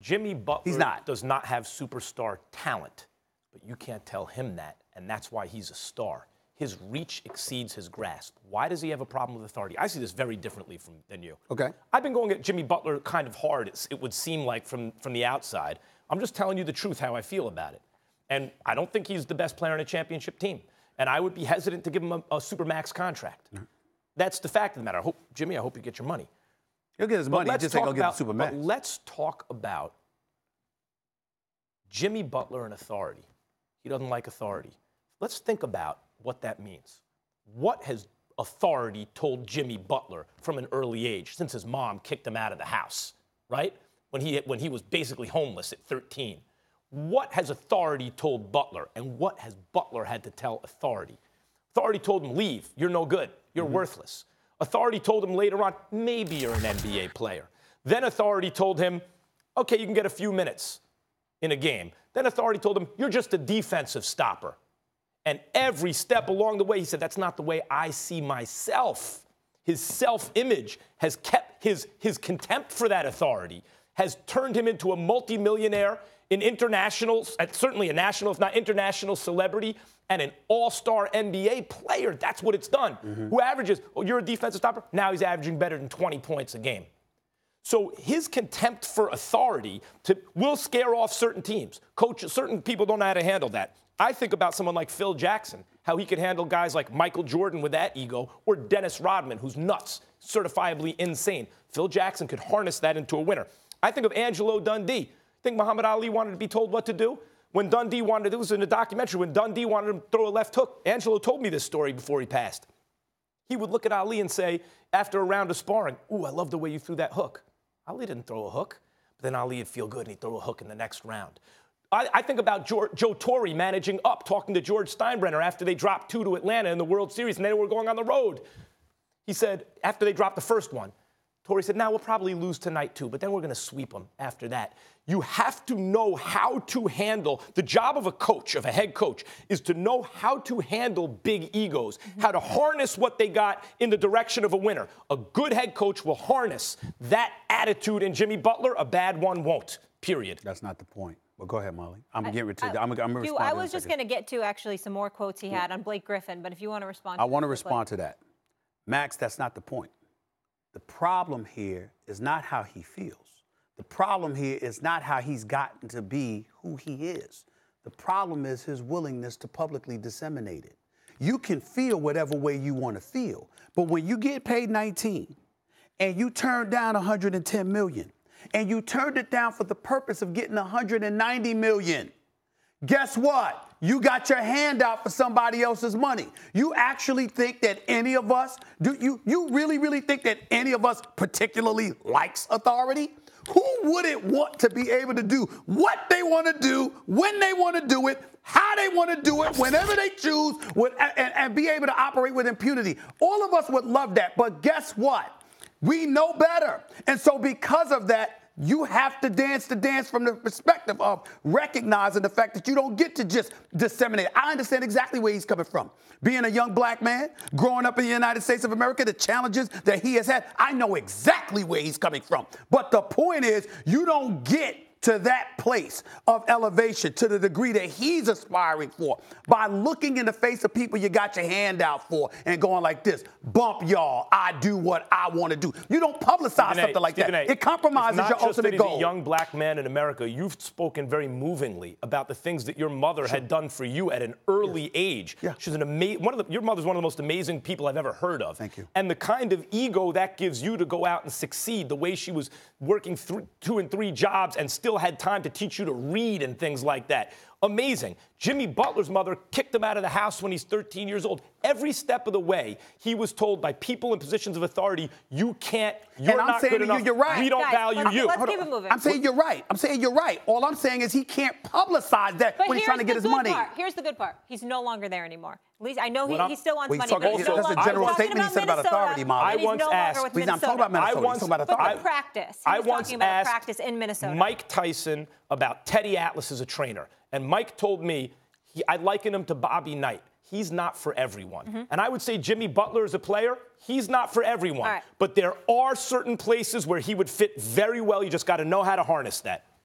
Jimmy Butler He's not. does not have superstar talent, but you can't tell him that, and that's why he's a star. His reach exceeds his grasp. Why does he have a problem with authority? I see this very differently from than you. Okay. I've been going at Jimmy Butler kind of hard. It's, it would seem like from from the outside. I'm just telling you the truth, how I feel about it. And I don't think he's the best player on a championship team. And I would be hesitant to give him a, a supermax contract. That's the fact of the matter. I hope, Jimmy, I hope you get your money. He'll get his But money. Let's just gonna get about- the but let's talk about Jimmy Butler and authority. He doesn't like authority. Let's think about what that means. What has authority told Jimmy Butler from an early age, since his mom kicked him out of the house, right? When he, when he was basically homeless at 13. What has authority told Butler, and what has Butler had to tell authority? Authority told him, leave. You're no good. You're mm-hmm. worthless. Authority told him later on, maybe you're an NBA player. Then authority told him, okay, you can get a few minutes in a game. Then authority told him, you're just a defensive stopper. And every step along the way, he said, that's not the way I see myself. His self image has kept his, his contempt for that authority, has turned him into a multimillionaire, an international, uh, certainly a national, if not international celebrity, and an all star NBA player. That's what it's done. Who averages, oh, you're a defensive stopper? Now he's averaging better than 20 points a game. So his contempt for authority to, will scare off certain teams. Coach, certain people don't know how to handle that. I think about someone like Phil Jackson, how he could handle guys like Michael Jordan with that ego, or Dennis Rodman, who's nuts, certifiably insane. Phil Jackson could harness that into a winner. I think of Angelo Dundee. Think Muhammad Ali wanted to be told what to do? When Dundee wanted, it was in a documentary, when Dundee wanted him to throw a left hook, Angelo told me this story before he passed. He would look at Ali and say, after a round of sparring, Ooh, I love the way you threw that hook. Ali didn't throw a hook. But then Ali would feel good and he'd throw a hook in the next round. I, I think about Joe, Joe Torre managing up, talking to George Steinbrenner after they dropped two to Atlanta in the World Series and they were going on the road. He said, after they dropped the first one, Torre said, now we'll probably lose tonight too, but then we're going to sweep them after that. You have to know how to handle the job of a coach, of a head coach, is to know how to handle big egos, how to harness what they got in the direction of a winner. A good head coach will harness that attitude in Jimmy Butler, a bad one won't, period. That's not the point. Well, go ahead, Molly. I'm gonna get of. I- I'm, gonna- I'm Hugh. I was just going to get to actually some more quotes he had on Blake Griffin, but if you want to respond, I want to respond to that. Max, that's not the point. The problem here is not how he feels. The problem here is not how he's gotten to be who he is. The problem is his willingness to publicly disseminate it. You can feel whatever way you want to feel, but when you get paid 19 and you turn down 110 million and you turned it down for the purpose of getting 190 million, guess what? You got your hand out for somebody else's money. You actually think that any of us, do you you really, really think that any of us particularly likes authority? Who wouldn't want to be able to do what they want to do, when they want to do it, how they want to do it, whenever they choose, with, and, and be able to operate with impunity? All of us would love that, but guess what? We know better. And so, because of that, you have to dance the dance from the perspective of recognizing the fact that you don't get to just disseminate. I understand exactly where he's coming from. Being a young black man, growing up in the United States of America, the challenges that he has had, I know exactly where he's coming from. But the point is, you don't get to that place of elevation to the degree that he's aspiring for by looking in the face of people you got your hand out for and going like this bump y'all i do what i want to do you don't publicize Stephen A, something like Stephen that A, it compromises your ultimate that goal a young black man in America. You've spoken very movingly about the things that your mother had done for you at an early age. Yeah. She's an amazing one of the, your mother's one of the most amazing people I've ever heard of. Thank you. And the kind of ego that gives you to go out and succeed, the way she was working th- two and three jobs and still had time to teach you to read and things like that. Amazing. Jimmy Butler's mother kicked him out of the house when he's 13 years old. Every step of the way, he was told by people in positions of authority, "You can't. You're And I'm not saying good to you, enough. you're right. We don't Guys, value let's- you." let's Hold keep on. it moving. I'm saying you're right. I'm saying you're right. All I'm saying is he can't publicize that But when he's trying to get his money. Part. Here's the good part. He's no longer there anymore. At least I know he, he still wants Well, money. talking- but he's that's a general statement he said about authority, Molly. and I he's once no longer asked- He's not talking about Minnesota. I He's once- talking about But authority. the practice. He I was once talking about asked practice in Minnesota. Mike Tyson about Teddy Atlas as a trainer, and Mike told me he, I liken him to Bobby Knight. He's not for everyone. And I would say Jimmy Butler is a player, he's not for everyone. Mm-hmm. Right. But there are certain places where he would fit very well. You just got to know how to harness that.